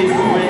is